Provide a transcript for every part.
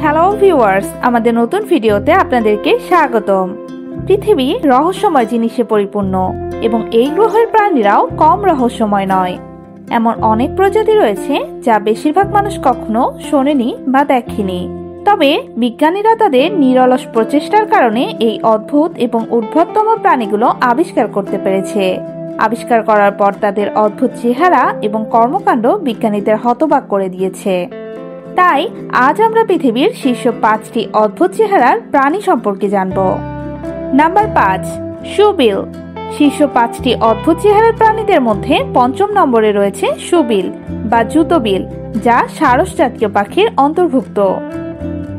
Hello viewers আমাদের নতুন ভিডিওতে আপনাদেরকে স্বাগতম। পৃথিবী রহস্যময় জিনিসে পরিপূর্ণ এবং এই গ্রহের প্রাণীরাও কম রহস্যময় নয়। এমন অনেক প্রজাতি রয়েছে যা বেশিরভাগ মানুষ কখনো শোনেনি বা দেখেনি। তবে বিজ্ঞানীরা তাদের নিরলস প্রচেষ্টার কারণে এই অদ্ভুত এবং উদ্ভটতম প্রাণীগুলো আবিষ্কার করতে পেরেছে। আবিষ্কার করার পর তাদের অদ্ভুত চেহারা এবং কর্মকাণ্ড বিজ্ঞানীদের হতবাক করে দিয়েছে। তাই আজ আমরা পৃথিবীর শীর্ষ পাঁচটি অদ্ভুত চেহারার প্রাণী সম্পর্কে জানব। নাম্বার পাঁচ, সুবিল। শীর্ষ পাঁচটি অদ্ভুত চেহারার প্রাণীদের মধ্যে পঞ্চম নম্বরে রয়েছে সুবিল বা জুতোবিল, যা সারস জাতীয় পাখির অন্তর্ভুক্ত।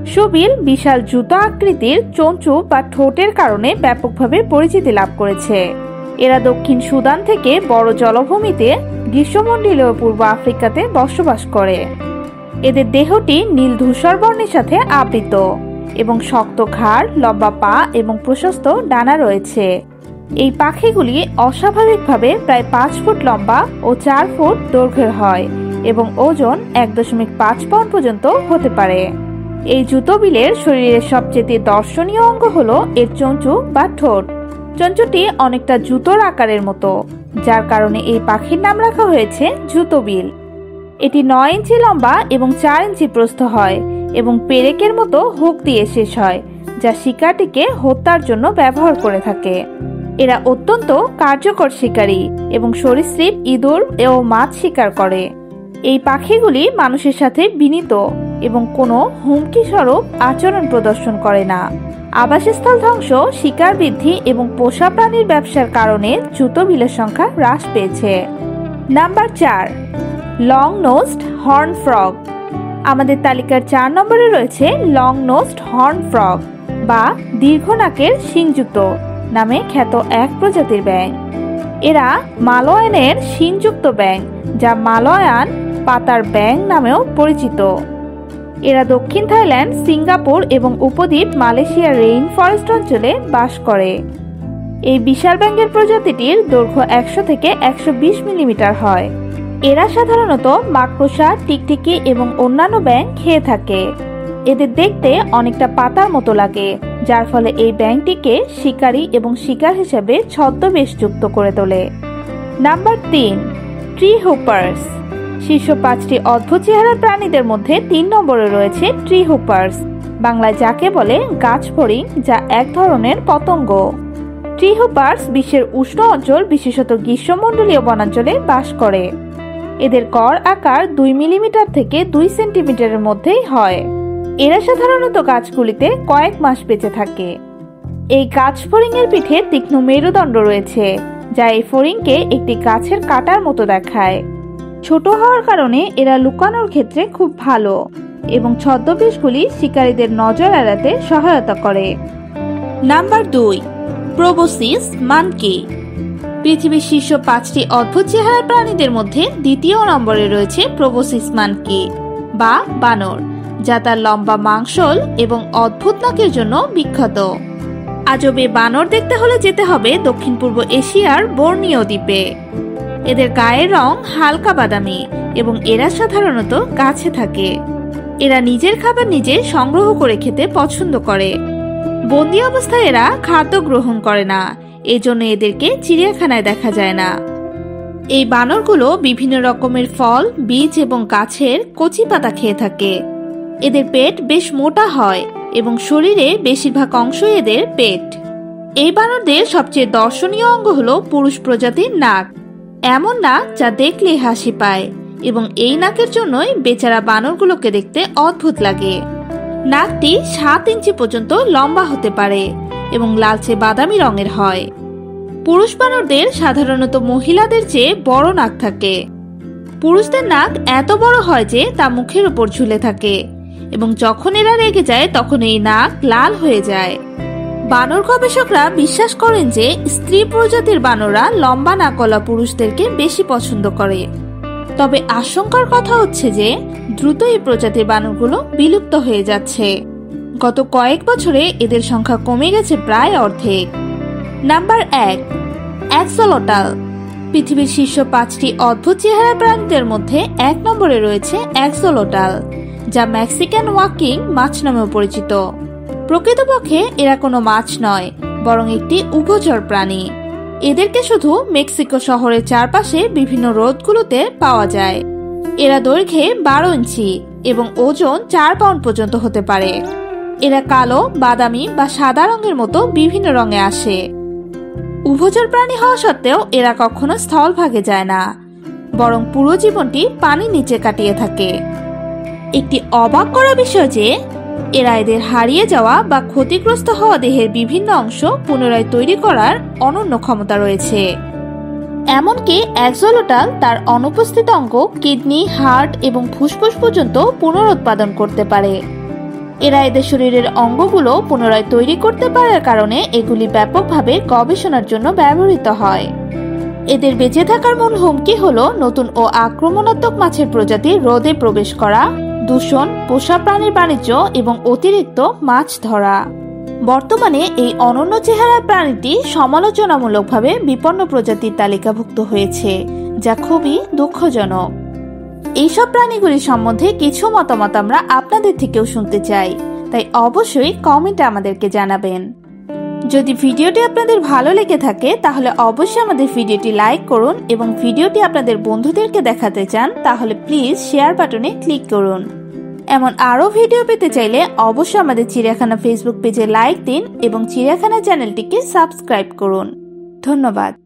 সুবিল বিশাল জুতো আকৃতির চঞ্চু বা ঠোঁটের কারণে ব্যাপকভাবে পরিচিতি লাভ করেছে। এরা দক্ষিণ সুদান থেকে বড় জলভূমিতে গ্রীষ্মমণ্ডলীয় পূর্ব আফ্রিকাতে বসবাস করে। এদের দেহটি নীল ধূসর বর্ণের সাথে আবৃত এবং শক্ত ঘাড়, লম্বা পা এবং প্রশস্ত ডানা রয়েছে। এই পাখিগুলি অস্বাভাবিকভাবে প্রায় পাঁচ ফুট লম্বা ও চার ফুট দৈর্ঘ্যের হয় এবং ওজন এক দশমিক পাঁচ পাউন্ড পর্যন্ত হতে পারে। এই জুতো বিলের শরীরের সবচেয়ে দর্শনীয় অঙ্গ হল এর চঞ্চু বা ঠোঁট। চঞ্চুটি অনেকটা জুতোর আকারের মতো, যার কারণে এই পাখির নাম রাখা হয়েছে জুতো বিল। এটি নয় ইঞ্চি লম্বা এবং চার ইঞ্চি প্রস্থ হয় এবং পেরেকের মতো হুক দিয়ে শেষ হয়, যা শিকারটিকে হত্যার জন্য ব্যবহার করে থাকে। এরা অত্যন্ত কার্যকর শিকারী এবং সরীসৃপ, ইঁদুর ও মাছ শিকার করে। এই পাখিগুলি মানুষের সাথে বিনীত এবং কোনো হুমকি স্বরূপ আচরণ প্রদর্শন করে না। আবাসস্থল ধ্বংস, শিকার বৃদ্ধি এবং পোষা প্রাণীর ব্যবসার কারণে জুতো বিলের সংখ্যা হ্রাস পেয়েছে। নাম্বার চার লং নোস্ট হর্ন ফ্রগ আমাদের তালিকার চার নম্বরে রয়েছে লং নোস্ট হর্ন ফ্রগ বা দীর্ঘ নাকের শিংযুক্ত, নামে খ্যাত এক প্রজাতির ব্যাং এরা মালয়ানের শিংযুক্ত ব্যাং যা মালয়ান পাতার ব্যাং নামেও পরিচিত। এরা দক্ষিণ থাইল্যান্ড, সিঙ্গাপুর এবং উপদ্বীপ মালয়েশিয়ার রেইন ফরেস্ট অঞ্চলে বাস করে। এই বিশাল ব্যাঙের প্রজাতিটির দৈর্ঘ্য একশো থেকে একশো বিশ মিলিমিটার হয়। এরা সাধারণত মাকড়সা টিকটিকি এবং অন্যান্য ব্যাঙ খেয়ে থাকে। এদের দেখতে অনেকটা পাতার মতো লাগে, যার ফলে এই ব্যাঙটিকে শিকারী এবং শিকার হিসেবে ছদ্মবেশ যুক্ত করে তোলে। নাম্বার তিন, ট্রি হুপার্স। শীর্ষ পাঁচটি অদ্ভুত চেহারার প্রাণীদের মধ্যে তিন নম্বরে রয়েছে ট্রি হুপার্স। বাংলায় যাকে বলে গাছ ফড়িং, যা এক ধরনের পতঙ্গ। ট্রি হুপার্স বিশ্বের উষ্ণ অঞ্চল, বিশেষত গ্রীষ্মমণ্ডলীয় বনাঞ্চলে বাস করে। এদের কর আকার দুই মিলিমিটার থেকে দুই সেন্টিমিটারের মধ্যেই হয়। এরা সাধারণত গাছগুলিতে কয়েক মাস বেঁচে থাকে। এই গাছ ফড়িংয়ের পিঠে তীক্ষ্ণ মেরুদণ্ড রয়েছে, যা এই ফড়িংকে একটি গাছের কাটার মতো দেখায়। ছোট হওয়ার কারণে এরা লুকানোর ক্ষেত্রে খুব ভালো এবং ছদ্মবেশগুলি শিকারীদের নজর এড়াতে সহায়তা করে। নাম্বার দুই, প্রোবোসিস মানকি। পৃথিবীর শীর্ষ পাঁচটি অদ্ভুত চেহারার প্রাণীদের মধ্যে দ্বিতীয় নম্বরে রয়েছে প্রোবোসিস মানকি বা বানর, যা তার লম্বা মাংসল এবং অদ্ভুত নাকের জন্য বিখ্যাত। আজবে বানর দেখতে হলে যেতে হবে দক্ষিণ পূর্ব এশিয়ার বর্ণীয় দ্বীপে। এদের গায়ের রং হালকা বাদামি এবং এরা সাধারণত গাছে থাকে। এরা নিজের খাবার নিজে সংগ্রহ করে খেতে পছন্দ করে। বন্দি অবস্থায় এরা খাদ্য গ্রহণ করে না। এজন্য এদেরকে চিড়িয়াখানায় দেখা যায় না। এই বানরগুলো বিভিন্ন রকমের ফল, বীজ এবং গাছের কচি পাতা খেয়ে থাকে। এদের পেট বেশ মোটা হয় এবং শরীরে বেশিরভাগ অংশই এদের পেট। এই বানরদের সবচেয়ে দর্শনীয় অঙ্গ হলো পুরুষ প্রজাতির নাক। এমন নাক যা দেখলে হাসি পায় এবং এই নাকের জন্যই বেচারা বানরগুলোকে দেখতে অদ্ভুত লাগে। নাকটি সাত ইঞ্চি পর্যন্ত লম্বা হতে পারে এবং লালচে বাদামি রঙের হয়। পুরুষ বানরদের সাধারণত মহিলাদের চেয়ে বড় নাক থাকে। পুরুষদের নাক এত বড় হয় যে তা মুখের উপর ঝুলে থাকে এবং যখন এরা রেগে যায়, তখন এই নাক লাল হয়ে যায়। বানর গবেষকরা বিশ্বাস করেন যে স্ত্রী প্রজাতির বানররা লম্বা নাকলা পুরুষদেরকে বেশি পছন্দ করে। তবে আশঙ্কার কথা হচ্ছে যে দ্রুত এই প্রজাতির বানরগুলো বিলুপ্ত হয়ে যাচ্ছে। গত কয়েক বছরে এদের সংখ্যা কমে গেছে প্রায় অর্ধেক। নাম্বার এক, অ্যাক্সলোটাল। পৃথিবীর শীর্ষ পাঁচটি অদ্ভুত চেহারা প্রাণীদের মধ্যে এক নম্বরে রয়েছে অ্যাক্সলোটাল, যা মেক্সিকান ওয়াকিং মাছ নামেও পরিচিত। প্রকৃতপক্ষে এরা কোনো মাছ নয়, বরং একটি উভচর প্রাণী। এদেরকে শুধু মেক্সিকো শহরের চারপাশে বিভিন্ন রোদগুলোতে পাওয়া যায়। এরা দৈর্ঘ্যে বারো ইঞ্চি এবং ওজন চার পাউন্ড পর্যন্ত হতে পারে। এরা কালো, বাদামি বা সাদা রঙের মতো বিভিন্ন রঙে আসে। উভচর প্রাণী হওয়া সত্ত্বেও এরা কখনো স্থলভাগে যায় না, বরং পুরো জীবনটি পানির নিচে কাটিয়ে থাকে। একটি অবাক করা বিষয় যে, এরা এদের হারিয়ে যাওয়া বা ক্ষতিগ্রস্ত হওয়া দেহের বিভিন্ন অংশ পুনরায় তৈরি করার অনন্য ক্ষমতা রয়েছে। এমনকি অ্যাক্সোলোটাল তার অনুপস্থিত অঙ্গ কিডনি, হার্ট এবং ফুসফুস পর্যন্ত পুনরুৎপাদন করতে পারে। এরা এদের শরীরের অঙ্গগুলো পুনরায় তৈরি করতে পারার কারণে এগুলি ব্যাপকভাবে গবেষণার জন্য ব্যবহৃত হয়। এদের বেঁচে থাকার মূল হুমকি হল নতুন ও আক্রমণাত্মক মাছের প্রজাতি রোদে প্রবেশ করা, দূষণ, পোষা প্রাণীর বাণিজ্য এবং অতিরিক্ত মাছ ধরা। বর্তমানে এই অনন্য চেহারার প্রাণীটি সমালোচনামূলকভাবে বিপন্ন প্রজাতির তালিকাভুক্ত হয়েছে, যা খুবই দুঃখজনক। এইসব প্রাণীগুলি সম্বন্ধে কিছু মতামত আমরা আপনাদের থেকেও শুনতে চাই। তাই অবশ্যই কমেন্টে আমাদেরকে জানাবেন। যদি ভিডিওটি আপনাদের ভালো লেগে থাকে, তাহলে অবশ্যই আমাদের ভিডিওটি লাইক করুন এবং ভিডিওটি আপনাদের বন্ধুদেরকে দেখাতে চান, তাহলে প্লিজ শেয়ার বাটনে ক্লিক করুন। এমন আরও ভিডিও পেতে চাইলে অবশ্যই আমাদের চিড়িয়াখানা ফেসবুক পেজে লাইক দিন এবং চিড়িয়াখানা চ্যানেলটিকে সাবস্ক্রাইব করুন। ধন্যবাদ।